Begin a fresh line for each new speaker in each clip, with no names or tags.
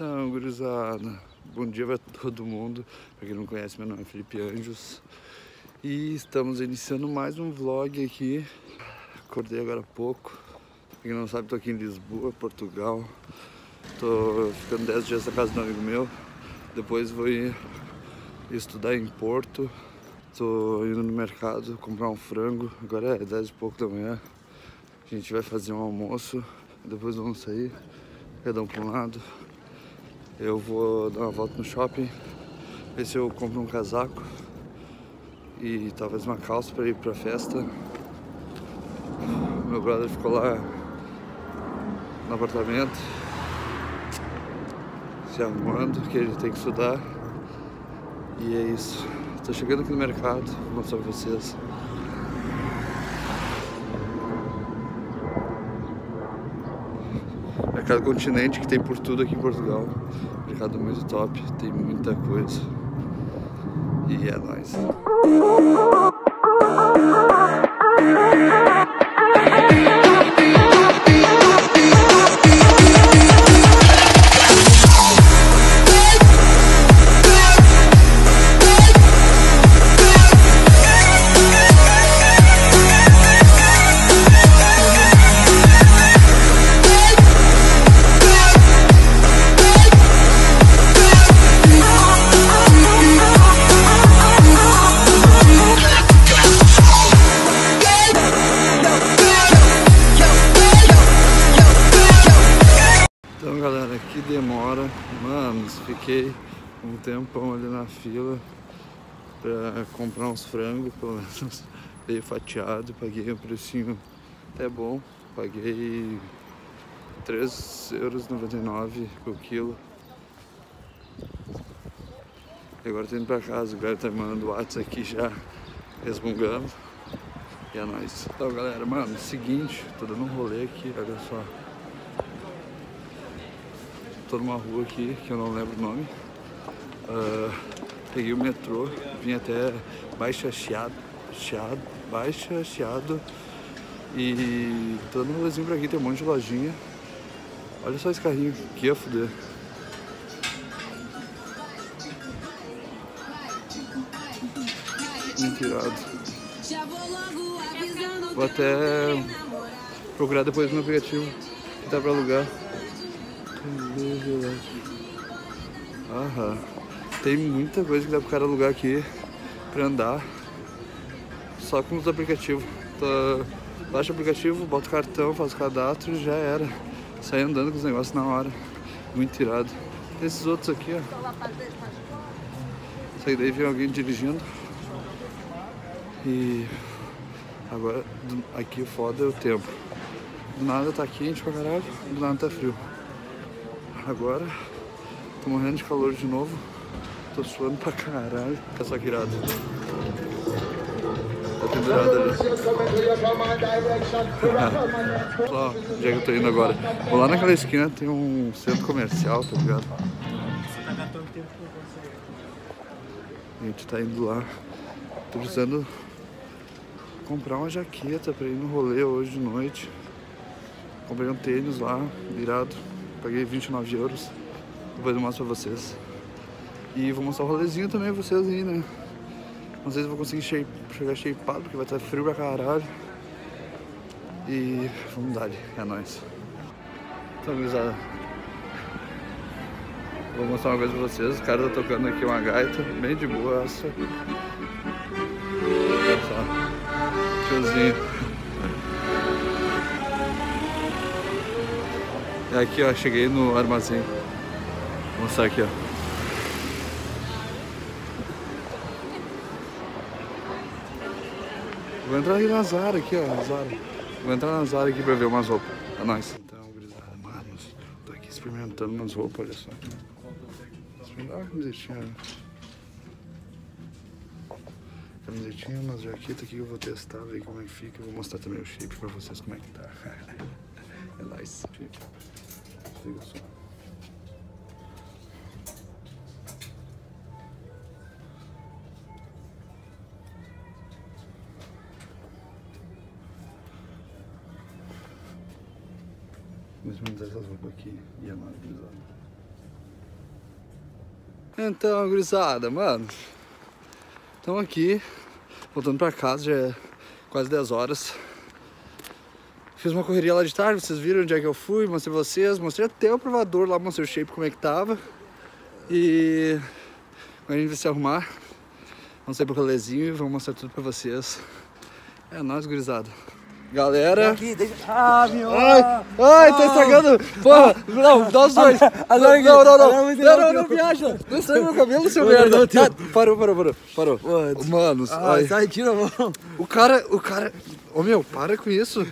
Então, gurizada, bom dia pra todo mundo. Pra quem não conhece, meu nome é Felipe Anjos. E estamos iniciando mais um vlog aqui. Acordei agora há pouco. Pra quem não sabe, tô aqui em Lisboa, Portugal. Tô ficando 10 dias na casa do amigo meu. Depois vou ir estudar em Porto. Tô indo no mercado comprar um frango. Agora é 10 e pouco da manhã. A gente vai fazer um almoço. Depois vamos sair. Cada um para um lado. Eu vou dar uma volta no shopping, ver se eu compro um casaco e talvez uma calça para ir pra festa. Meu brother ficou lá no apartamento se arrumando, que ele tem que estudar. E é isso. Tô chegando aqui no mercado, vou mostrar pra vocês. Mercado Continente que tem por tudo aqui em Portugal. Mercado muito top, tem muita coisa. E é nóis. Demora. Mano, fiquei um tempão ali na fila pra comprar uns frangos, pelo menos veio fatiado, paguei um precinho até bom, paguei 3,99 euros o quilo. E agora tô indo pra casa, o cara tá me mandando WhatsApp aqui já resmungando. E é nóis. Então galera, mano, seguinte, tô dando um rolê aqui, olha só. Tô numa rua aqui que eu não lembro o nome. Ah, peguei o metrô, vim até Baixa Chiado, Chiado, Baixa Chiado e tô dando um rolezinho por aqui, tem um monte de lojinha. Olha só esse carrinho que ia fuder. Muito irado. Vou até procurar depois no aplicativo que dá pra alugar. Tem muita coisa que dá pro cara alugar aqui pra andar. Só com os aplicativos. Tá, baixa o aplicativo, bota o cartão, faz o cadastro e já era. Sai andando com os negócios na hora. Muito irado. Esses outros aqui, ó. Essa daí vem alguém dirigindo. E agora aqui o foda é o tempo. Do nada tá quente pra caralho, do nada tá frio. Agora, tô morrendo de calor de novo. Tô suando pra caralho. Olha só irado. Tá pendurado ali. Só, onde é que eu tô indo agora? Vou lá naquela esquina, tem um centro comercial, tá ligado? A gente tá indo lá. Tô precisando comprar uma jaqueta pra ir no rolê hoje de noite. Comprei um tênis lá, virado. Paguei 29 euros. Depois eu mostro pra vocês. E vou mostrar o rolezinho também pra vocês aí, né? Não sei se vou conseguir shape, chegar shapeado, porque vai estar frio pra caralho. E vamos dar, é nóis. Então, gurizada. Vou mostrar uma coisa pra vocês. O cara tá tocando aqui uma gaita, bem de boa essa. Só. Tiozinho. E aqui, ó, cheguei no armazém. Vou mostrar aqui, ó. Vou entrar aqui na Zara, aqui, ó, Zara. Vou entrar na Zara aqui pra ver umas roupas. É nóis. Então, gurizada, manos, tô aqui experimentando umas roupas, olha só. Experimentar uma camisetinha. Camisetinha, umas jaquetas aqui que eu vou testar, ver como é que fica. Eu vou mostrar também o shape pra vocês como é que tá. é nóis. Shape. Só. Aqui e é maravilhoso. Então, gurizada, mano. Estamos aqui, voltando pra casa, já é quase 10 horas. Fiz uma correria lá de tarde, vocês viram onde é que eu fui, mostrei vocês, mostrei até o provador lá, mostrei o shape como é que tava. E agora a gente vai se arrumar. Vamos sair pro rolezinho e vamos mostrar tudo pra vocês. É nóis, gurizada. Galera.
Aqui, deixa... Ah, meu.
Ai, ai, tá estragando. Porra, não, dá os dois. Não, não, não, não. Não, não, não viaja. Não estraga meu cabelo, seu merda. Tá, Parou, parou, parou. Parou. Mano,
Ah,
ai.
sai, tira a mão.
O cara, o cara. Ô meu, para com isso.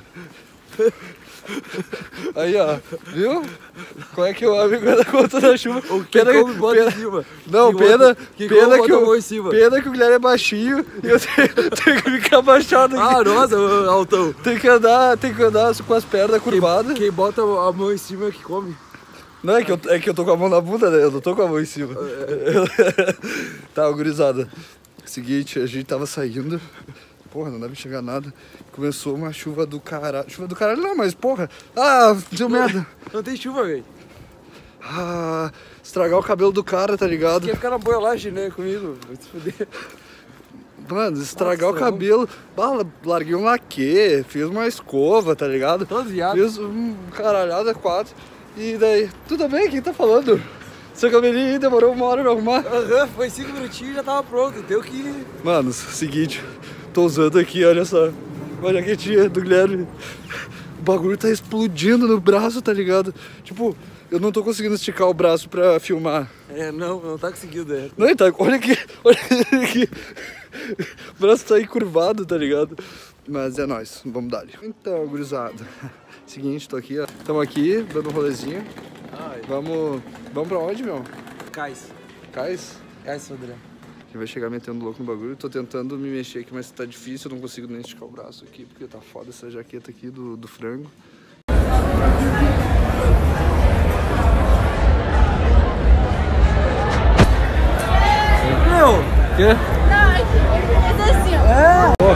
Aí, ó, viu? Como é que o amigo da conta da chuva?
O que come, bota em cima.
Não,
Quem
pena,
quem come,
pena que o,
em cima.
pena que o Guilherme é baixinho e eu tenho, tenho que ficar baixado aqui.
Ah, nossa, Altão.
Tem que andar, tem que andar com as pernas
Quem,
curvadas.
quem bota a mão em cima é que come.
Não, é que, eu, é que eu tô com a mão na bunda, né? Eu não tô com a mão em cima. tá, gurizada. Seguinte, a gente tava saindo. Porra, não deve chegar nada. Começou uma chuva do caralho. Chuva do caralho não, mas porra. Ah, deu merda.
Não tem chuva, velho.
Ah, estragar o cabelo do cara, tá ligado?
Quer ficar na boiolagem, né, comigo? Vai se fuder.
Mano, estragar
Nossa,
o cabelo. Bah, larguei um laque, fiz uma escova, tá ligado?
Todo viado.
Fiz um caralhada quatro. E daí, tudo bem? Quem tá falando? Seu cabelinho demorou uma hora pra arrumar.
Aham, foi cinco minutinhos e já tava pronto. Deu que...
Mano, seguinte, tô usando aqui, olha só. Uma jaquetinha do Guilherme. O bagulho tá explodindo no braço, tá ligado? Tipo, eu não tô conseguindo esticar o braço pra filmar.
É, não, não tá conseguindo, é.
Não, então, olha aqui, olha aqui. O braço tá aí curvado, tá ligado? Mas é nóis, vamos dar Então, gurizada. Seguinte, tô aqui, ó. Tamo aqui, dando um rolezinho.
Ai,
Vamos. Vamos pra onde, meu?
cais.
Cais?
Cais, Sodré.
Vai chegar metendo louco no bagulho. Tô tentando me mexer aqui, mas tá difícil. Eu não consigo nem esticar o braço aqui, porque tá foda essa jaqueta aqui do, do frango.
Meu!
Quê?
Não, é é assim, ó.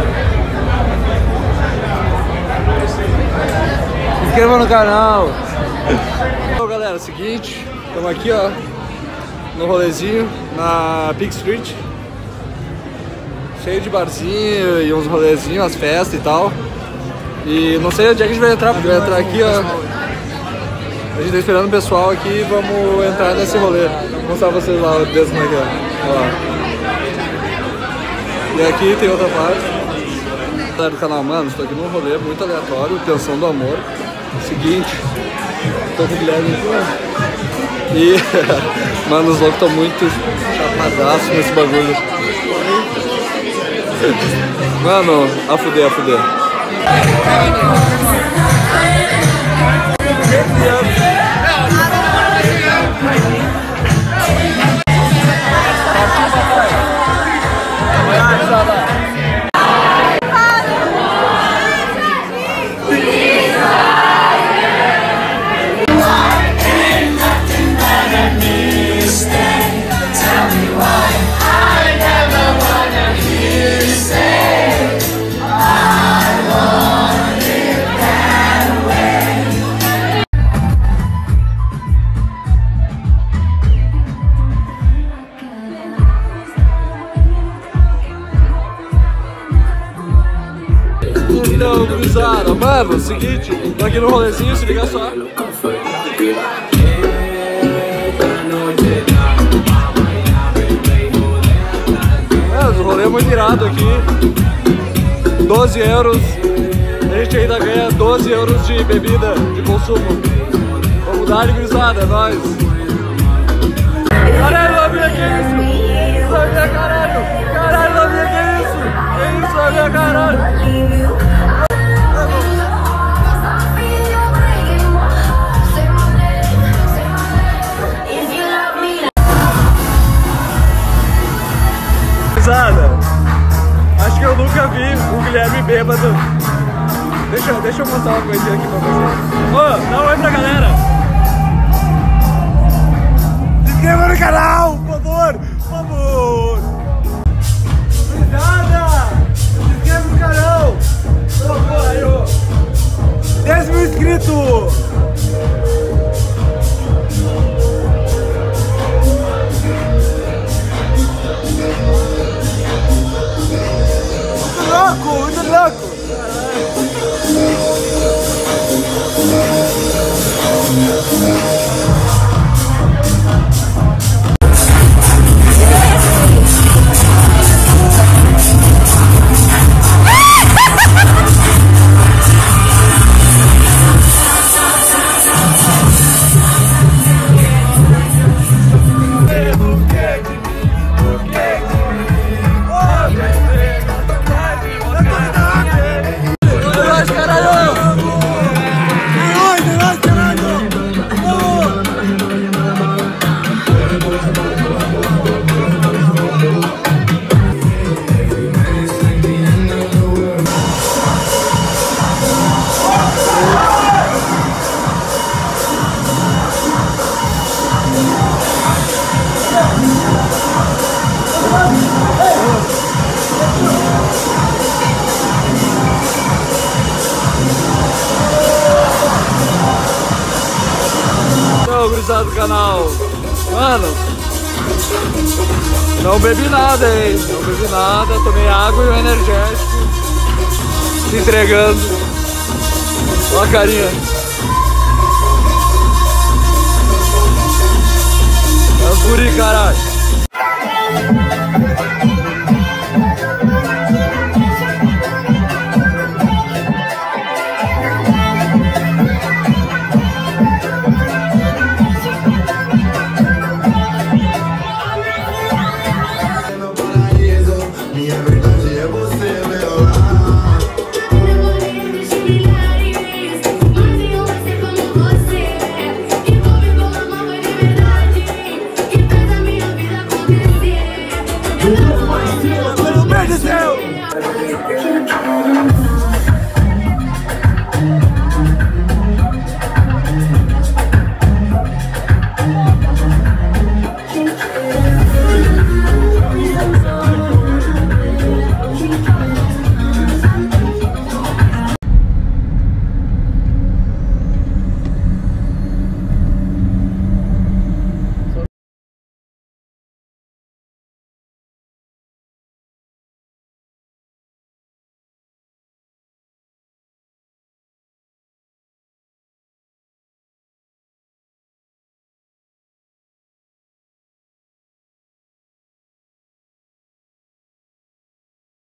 Se inscreva no canal.
Então, galera, é o seguinte. Estamos aqui, ó. No rolezinho, na Pig Street. Cheio de barzinho e uns rolezinhos, as festas e tal. E não sei onde é que a gente vai entrar, porque vai entrar aqui, ó. A gente tá esperando o pessoal aqui e vamos entrar nesse rolê. Vou mostrar pra vocês lá dentro como é que é. Lá. E aqui tem outra parte. Galera do canal, mano, estou aqui num rolê muito aleatório, Tensão do Amor. Seguinte, tô com o Guilherme aqui, ó. E, mano, os loucos estão muito chapadaços nesse bagulho. Mano, a fuder, a fuder. Então, gurizada, mano, seguinte, tô aqui no rolezinho, se liga só. É, o rolê é muito irado aqui. 12 euros. A gente ainda ganha 12 euros de bebida, de consumo. Vamos dar de gurizada, é nóis. Nunca vi o Guilherme bêbado. Deixa, deixa eu mostrar uma coisinha aqui pra vocês. Ô, dá um oi pra galera. Se inscreva no canal, por favor, por favor. Gurizada, se inscreva no canal. Por favor, aí, ó. 10 mil inscritos. Mano, não bebi nada, hein? Não bebi nada, tomei água e um energético. Se entregando. Olha a carinha. É os guri, caralho.
Gracias.